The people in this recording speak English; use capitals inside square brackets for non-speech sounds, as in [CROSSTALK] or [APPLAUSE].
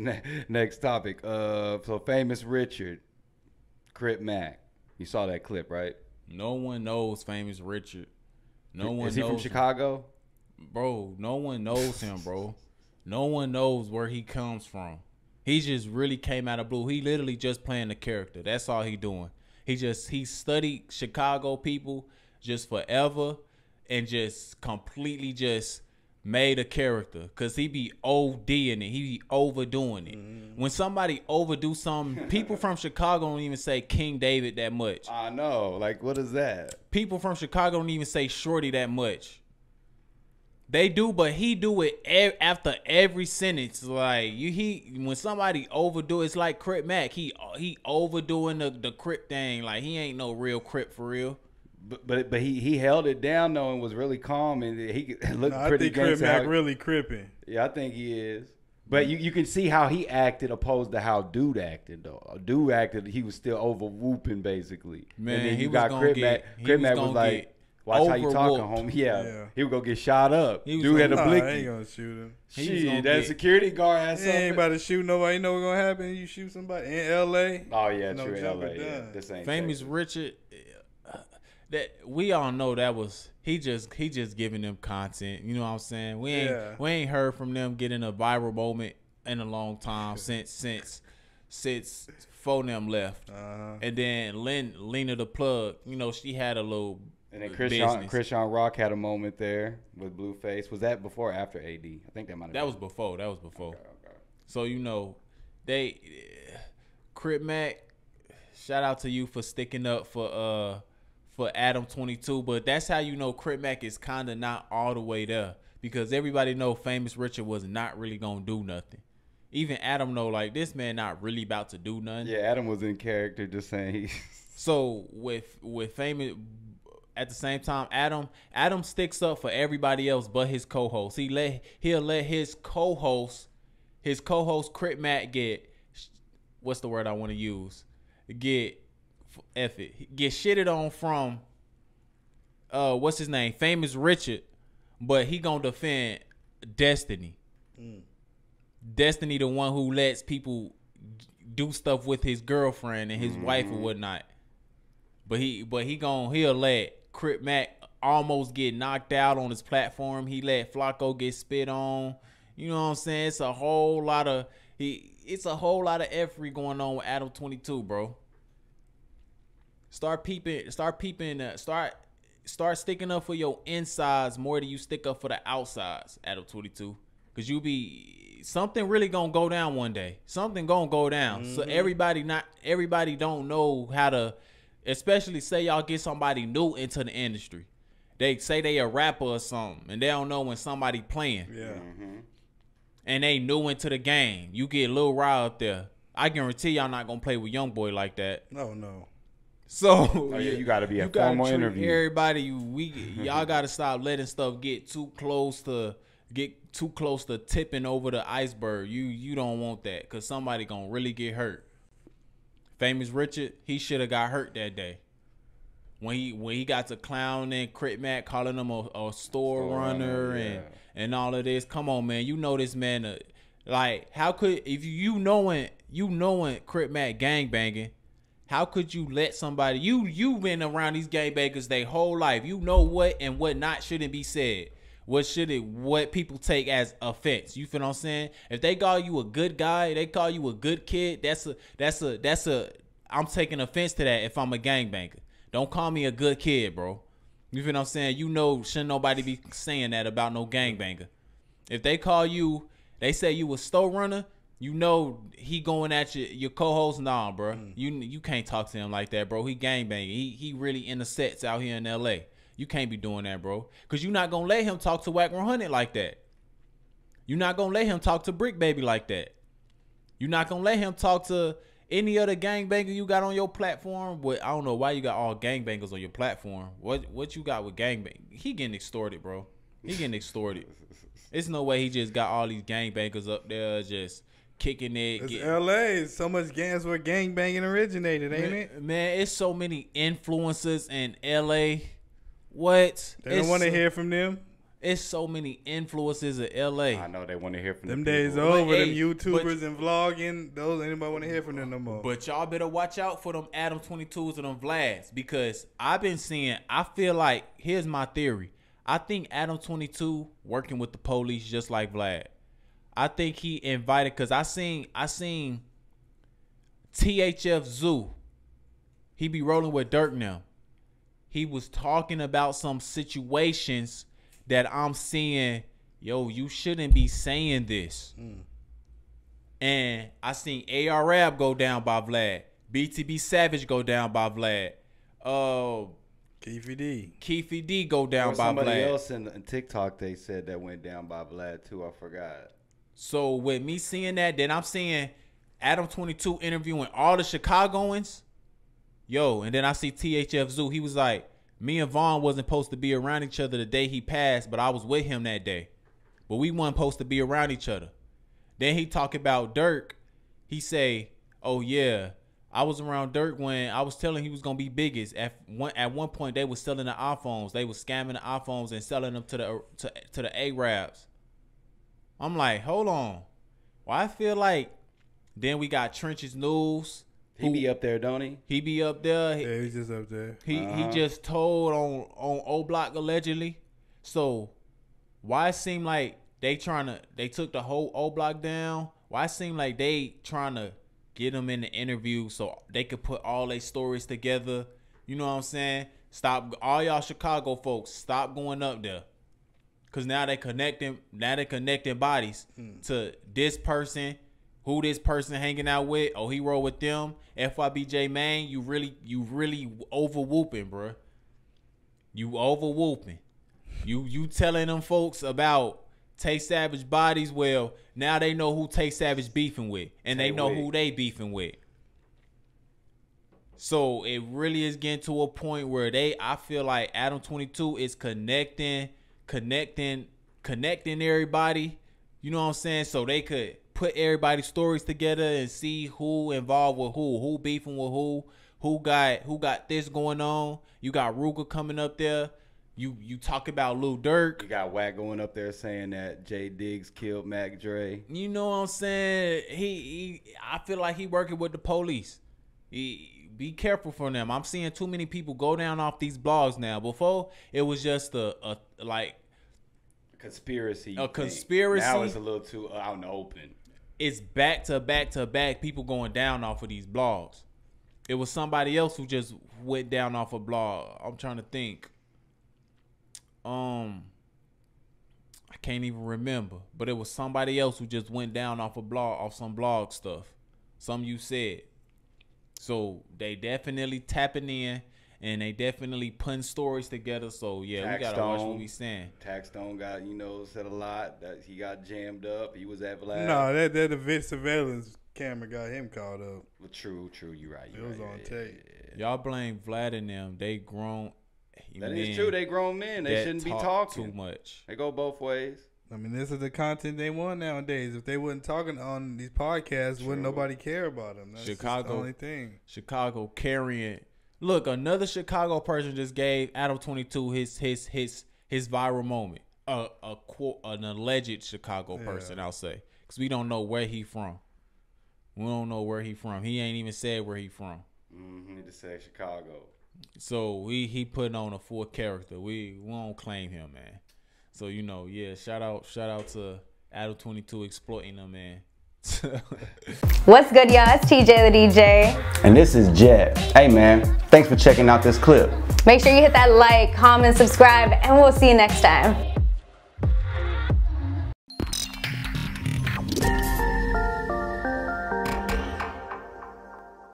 Ne- Next topic. Uh, so famous Richard, Crip Mac. You saw that clip, right? No one knows famous Richard. No one Is he knows from him. Chicago? bro. No one knows him, bro. No one knows where he comes from. He just really came out of blue. He literally just playing the character. That's all he doing. He just he studied Chicago people just forever and just completely just made a character cuz he be ODing it. He be overdoing it. Mm-hmm. When somebody overdo something, people from Chicago don't even say King David that much. I know. Like, what is that? People from Chicago don't even say Shorty that much. They do, but he do it after every sentence. Like you, he when somebody overdo, it's like Crip Mac. He he overdoing the the Crip thing. Like he ain't no real Crip for real. But but, but he, he held it down though and was really calm and he [LAUGHS] looked No, I pretty think Crip Mac really cripping. Yeah, I think he is. But you, you can see how he acted opposed to how Dude acted though. Dude acted he was still over whooping basically. Man, and then he you was got gonna Crip Mac. he Crip was Mac was gonna like, "Watch how you talking, homie." Yeah. Yeah. he gonna get shot up. He was Dude had a gonna- Nah, I ain't blicky. gonna shoot him. He Shit, that get- security guard had He something. ain't about to shoot nobody. You know what's gonna happen? You shoot somebody in L.A. oh yeah, No true. in LA, yeah. This ain't Famous Texas. Richard. That we all know that was he just he just giving them content. You know what I'm saying? We ain't Yeah. we ain't heard from them getting a viral moment in a long time [LAUGHS] since since since phone them left. Uh-huh. And then Lynn, Lena the plug, you know, she had a little And then Chrisean, Chris Sean Rock had a moment there with Blueface. Was that before or after AD? I think that might have That been. was before. That was before. Okay, okay. So you know, they Crip Mac, shout out to you for sticking up for uh for Adam 22, but that's how you know Crip Mac is kind of not all the way there because everybody know famous Richard was not really going to do nothing. Even Adam know like this man not really about to do nothing. Yeah, Adam was in character, just saying he. [LAUGHS] So with with famous at the same time, Adam Adam sticks up for everybody else but his co-host. He let he'll let his co-host his co-host Crip Mac get what's the word I want to use? Get F it. Get shitted on from uh what's his name? Famous Richard, but he gonna defend Destiny. Destiny the one who lets people do stuff with his girlfriend and his wife and whatnot. But he but he gonna he'll let Crip Mac almost get knocked out on his platform. He let Flacco get spit on. You know what I'm saying? It's a whole lot of he it's a whole lot of effery going on with Adam 22, bro. Start peeping, start peeping, uh, start start sticking up for your insides more than you stick up for the outsides, Adam 22. Cause you be something really gonna go down one day. Something gonna go down. So everybody not everybody don't know how to especially say y'all get somebody new into the industry. They say they a rapper or something, and they don't know when somebody playing Yeah. and they new into the game. You get Lil Rye up there. I guarantee y'all not gonna play with young boy like that. No, no. So Oh [LAUGHS] yeah, you got to be a formal interview. everybody. We [LAUGHS] y'all gotta stop letting stuff get too close to get too close to tipping over the iceberg. You you don't want that because somebody gonna really get hurt. Famous Richard, he should have got hurt that day. When he when he got to clown and Crip Mac calling him a, a store, Store runner, runner, and yeah. and all of this. Come on, man. You know this man. Uh, like, how could if you, you knowing you knowing Crip Mac gang banging, how could you let somebody you you been around these gangbangers their whole life? You know what and what not shouldn't be said. What should it what people take as offense? You feel what I'm saying? If they call you a good guy, they call you a good kid. That's a that's a that's a. I'm taking offense to that if I'm a gangbanger. Don't call me a good kid, bro. You feel what I'm saying? You know, shouldn't nobody be saying that about no gangbanger. If they call you, they say you a store runner. You know he going at your your co-host. Nah, bro. Mm. You you can't talk to him like that, bro. He gangbanging. He he really in the sets out here in L.A. You can't be doing that, bro. Cause you're not gonna let him talk to Wack 100 like that. You're not gonna let him talk to Bricc Baby like that. You're not gonna let him talk to any other gangbanger you got on your platform. But I don't know why you got all gangbangers on your platform. What what you got with gangbang? He getting extorted, bro. He getting extorted. It's no way he just got all these gangbangers up there just kicking it. It's get- L.A. So much gangs where gang banging originated, ain't it? man, man, it's so many influences in LA. What? They don't want to so- hear from them. It's so many influences of LA. I know they want to hear from Them the days people. over. hey, them YouTubers and vlogging. Those anybody want to hear from them no more. But y'all better watch out for them Adam 22s and them Vlads because I've been seeing, I feel like, here's my theory. I think Adam 22 working with the police just like Vlad. I think he invited, because I seen, I seen THF Zoo. He be rolling with Dirk now. He was talking about some situations that I'm seeing, yo, you shouldn't be saying this. And I seen ARAB go down by Vlad. BTB Savage go down by Vlad. Uh Keffe D. Keffe D go There down was by somebody Vlad. else in, in TikTok they said that went down by Vlad too. I forgot. So with me seeing that, then I'm seeing Adam 22 interviewing all the Chicagoans. Yo, and then I see THF Zoo. He was like, me and Von wasn't supposed to be around each other the day he passed, but I was with him that day. But we weren't supposed to be around each other. Then he talk about Dirk. He say, "Oh yeah, I was around Dirk when I was telling he was gonna be biggest. At one at one point, they was selling the iPhones. They was scamming the iPhones and selling them to the to, to the Arabs. I'm like, hold on. Well, I feel like then we got Trenches News. He be up there, don't he? He be up there. He, Yeah, he's just up there. he Uh-huh. he just told on on O Block allegedly. So why it seem like they trying to they took the whole O Block down? Why it seem like they trying to get them in the interview so they could put all their stories together? You know what I'm saying? Stop all y'all Chicago folks. Stop going up there. Cause now they connecting now they connecting bodies mm. to this person, who this person hanging out with. Oh, he roll with them. FYB J Mane, you really you really over whooping, bruh. You over whooping. You you telling them folks about Tay Savage bodies. Well, now they know who Tay Savage beefing with, and they know who they beefing with. So it really is getting to a point where they, I feel like Adam Twenty Two is connecting, connecting, connecting everybody. You know what I'm saying? So they could put everybody's stories together and see who involved with who, who beefing with who, who got who got this going on. You got Ruger coming up there. You you talk about Lil Durk. You got Wack going up there saying that Jay Diggs killed Mac Dre. You know what I'm saying? He, he I feel like he working with the police. He, be careful for them. I'm seeing too many people go down off these blogs now. Before it was just a, a like Conspiracy. A think. conspiracy? Now it's a little too out in the open. it's back to back to back people going down off of these blogs. It was somebody else who just went down off a blog. I'm trying to think. Um I can't even remember, but it was somebody else who just went down off a blog off some blog stuff. Some you said. So they definitely tapping in and they definitely putting stories together. So yeah, Tax we gotta watch what we saying. Taxstone got you know said a lot that he got jammed up. He was at Vlad. No, that that the vid surveillance camera got him caught up. Well, true, true. You right. It You was right, on yeah, tape. yeah, Y'all blame Vlad and them. They grown. yeah. That is men true. They grown men. They shouldn't be talking. too much. They go both ways. I mean, this is the content they want nowadays. If they wasn't talking on these podcasts, True. wouldn't nobody care about them? That's Chicago. the only thing. Chicago carrying. Look, another Chicago person just gave Adam Twenty Two his his his his viral moment. A a quote an alleged Chicago Yeah. person, I'll say, because we don't know where he from. We don't know where he from. He ain't even said where he from. Mm-hmm. Need to say Chicago. So we he putting on a full character. We we don't claim him, man. So you know, yeah. Shout out shout out to Adam Twenty Two exploiting them, man. [LAUGHS] What's good, y'all? It's TJ the DJ. And this is Jet. Hey man, thanks for checking out this clip. Make sure you hit that like, comment, subscribe, and we'll see you next time.